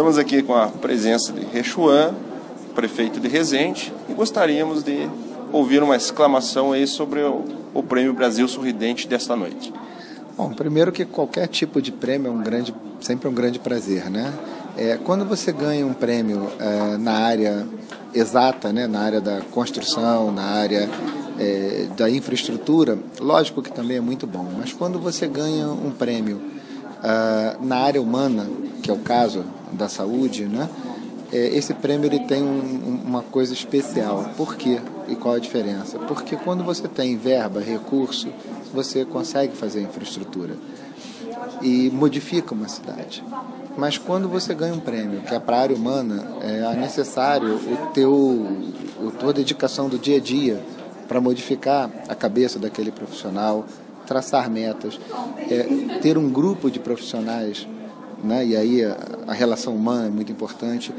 Estamos aqui com a presença de Rechuan, prefeito de Resende, e gostaríamos de ouvir uma exclamação aí sobre o, o Prêmio Brasil Sorridente desta noite. Bom, primeiro que qualquer tipo de prêmio é um grande, sempre é um grande prazer, né? É, quando você ganha um prêmio é, na área exata, né, na área da construção, na área é, da infraestrutura, lógico que também é muito bom. Mas quando você ganha um prêmio uh, na área humana, que é o caso da saúde, né, é, esse prêmio ele tem um, uma coisa especial. Por quê? E qual a diferença? Porque quando você tem verba, recurso, você consegue fazer infraestrutura e modifica uma cidade. Mas quando você ganha um prêmio, que é para a área humana, é necessário o teu, o tua dedicação do dia a dia para modificar a cabeça daquele profissional, traçar metas, é, ter um grupo de profissionais, né, e aí a, a relação humana é muito importante,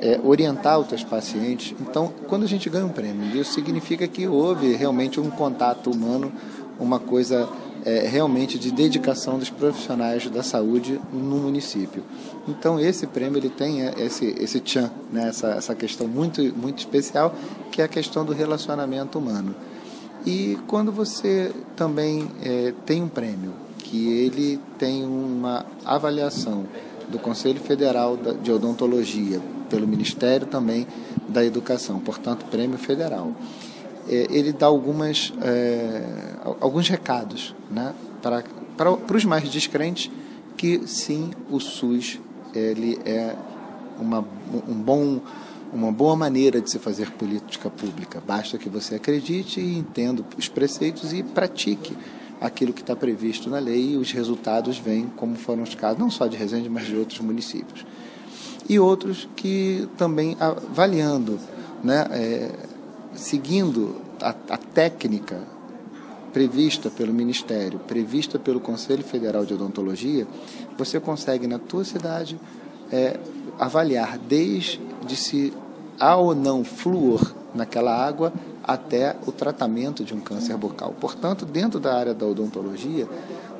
é, orientar os teus pacientes. Então, quando a gente ganha um prêmio, isso significa que houve realmente um contato humano, uma coisa é, realmente de dedicação dos profissionais da saúde no município. Então esse prêmio ele tem é, esse esse tchan, né, essa, essa questão muito muito especial que é a questão do relacionamento humano. E quando você também é, tem um prêmio que ele tem uma avaliação do Conselho Federal de Odontologia pelo Ministério também da Educação, portanto prêmio federal é, ele dá algumas, é, alguns recados né, para, para, para os mais descrentes que sim, o SUS ele é uma, um bom, uma boa maneira de se fazer política pública. Basta que você acredite e entenda os preceitos e pratique aquilo que está previsto na lei e os resultados vêm, como foram os casos, não só de Resende, mas de outros municípios. E outros que também avaliando né, é, seguindo a, a técnica prevista pelo Ministério, prevista pelo Conselho Federal de Odontologia, você consegue na tua cidade é, avaliar desde se há ou não flúor naquela água até o tratamento de um câncer bucal. Portanto, dentro da área da odontologia,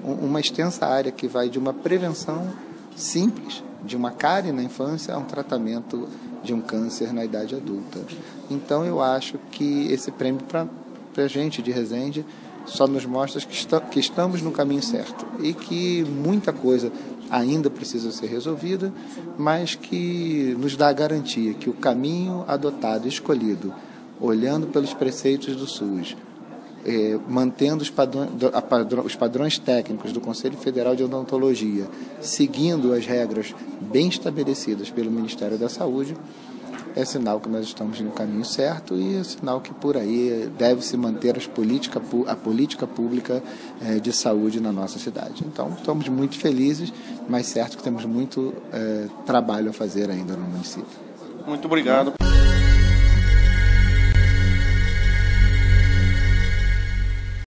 uma extensa área que vai de uma prevenção simples, de uma cárie na infância, a um tratamento de um câncer na idade adulta. Então eu acho que esse prêmio para a gente de Resende só nos mostra que, está, que estamos no caminho certo e que muita coisa ainda precisa ser resolvida, mas que nos dá a garantia que o caminho adotado, escolhido, olhando pelos preceitos do SUS, é, mantendo os padrões, os padrões técnicos do Conselho Federal de Odontologia, seguindo as regras bem estabelecidas pelo Ministério da Saúde, é sinal que nós estamos no caminho certo e é sinal que por aí deve se manter as política, a política pública é, de saúde na nossa cidade. Então, estamos muito felizes, mas certo que temos muito é, trabalho a fazer ainda no município. Muito obrigado.